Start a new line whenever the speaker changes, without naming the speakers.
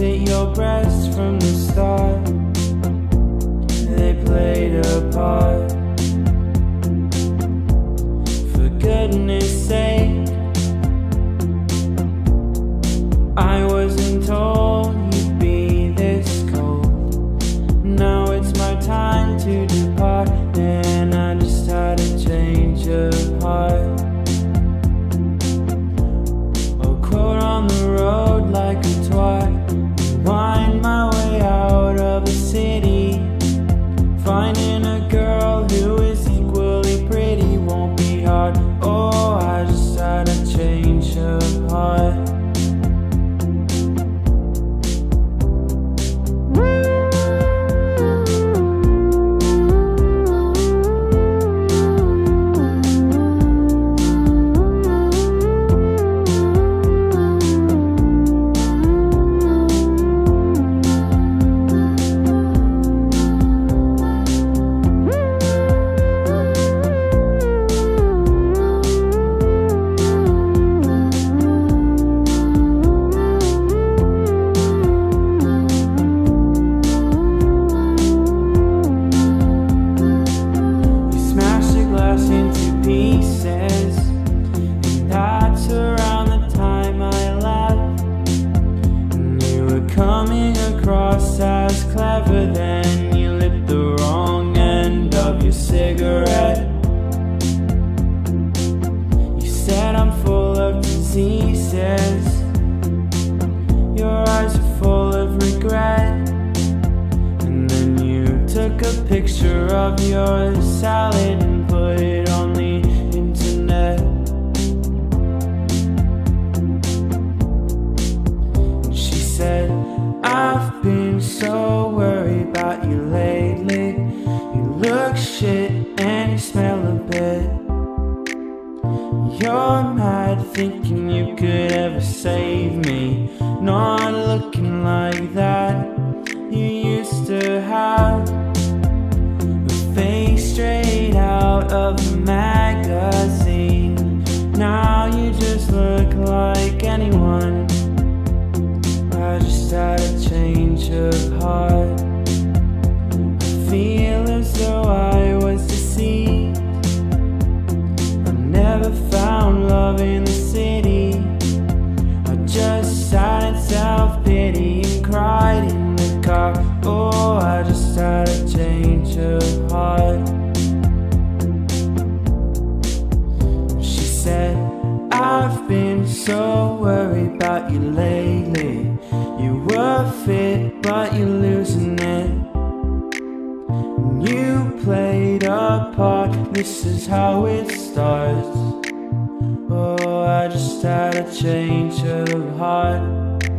was your breasts from the start. They played a part. For goodness sake. defining cigarette. You said I'm full of diseases. Your eyes are full of regret. And then you took a picture of your salad and put it on the internet. She said, I've been so worried about you lately. You're mad thinking you could ever save me. Not looking like that. You used to have a face straight out of a magazine. Now you just look like anyone. I just had a change of heart. I feel as though I was deceived. I never found in the city. I just sat in self pity and cried in the car. Oh, I just had a change of heart. She said, I've been so worried about you lately. You were fit, but you're losing it. You played a part, this is how it starts. I just had a change of heart.